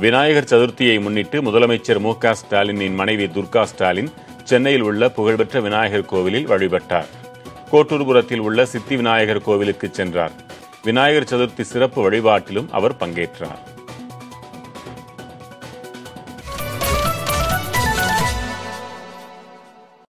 விநாயகர் சதுர்த்தியை முன்னிட்டு முதலமைச்சர் மு க ஸ்டாலினின் மனைவி துர்கா ஸ்டாலின் சென்னையில் உள்ள புகழ்பெற்ற விநாயகர் கோவிலில் வழிபட்டார். கோட்டூர்புரத்தில் உள்ள சித்தி விநாயகர் கோவிலுக்கு சென்றார். விநாயகர் சதுர்த்தி சிறப்பு வழிபாட்டிலும் அவர் பங்கேற்றார்.